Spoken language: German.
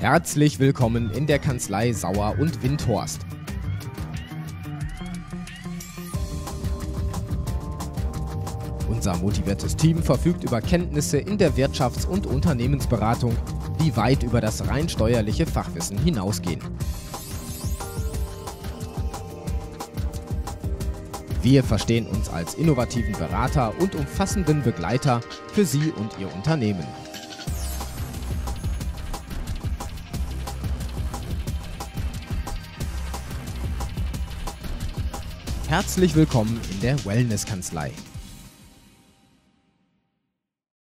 Herzlich willkommen in der Kanzlei Sauer und Windhorst. Unser motiviertes Team verfügt über Kenntnisse in der Wirtschafts- und Unternehmensberatung, die weit über das rein steuerliche Fachwissen hinausgehen. Wir verstehen uns als innovativen Berater und umfassenden Begleiter für Sie und Ihr Unternehmen. Herzlich willkommen in der Wellness-Kanzlei.